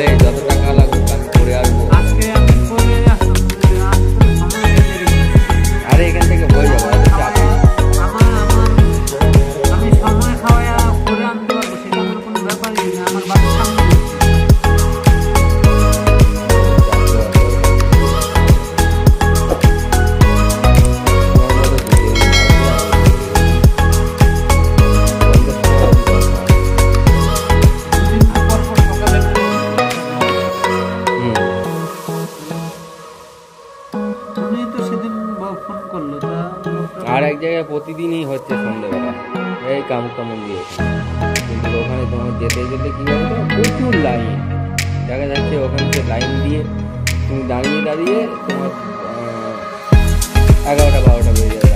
legal. সেদিন phone করল, তা আর এক জায়গায় প্রতিদিনই হচ্ছে সন্ধ্যেবেলা। এই কাম কামন দিয়ে। কিন্তু ওখানে তোমার যেতে যেতে কি হবে প্রচুর লাইন দেখা যাচ্ছে ওখান থেকে লাইন দিয়ে তুমি দাঁড়িয়ে দাঁড়িয়ে তোমার এগারোটা, বারোটা বেজে যাবে।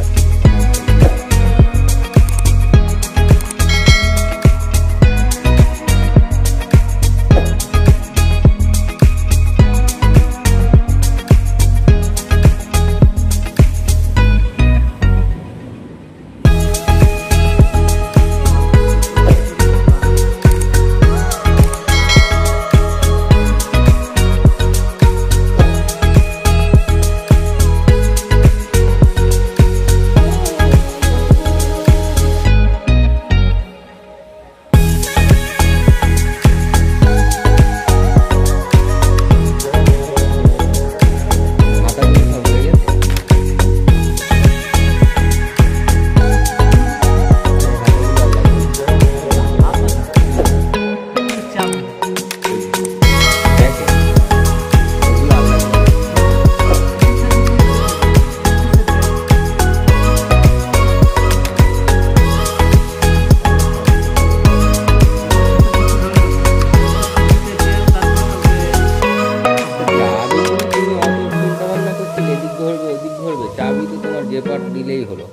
দিলেই হলো।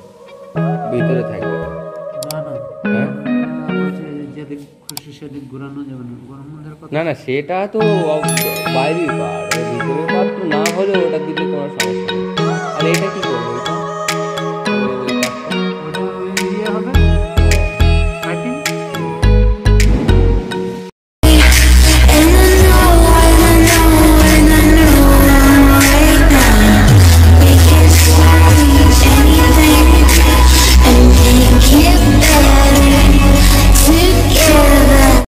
ভিতরে থাকবে। না না। হ্যাঁ? বলছে খুশি সেদিক ঘোরানো যাবে না। গরমের কথা না না সেটা তো বাইরের পার ভিতরের পার না হলেও ওটা দিলে তোমার সমস্যা আর এটা কি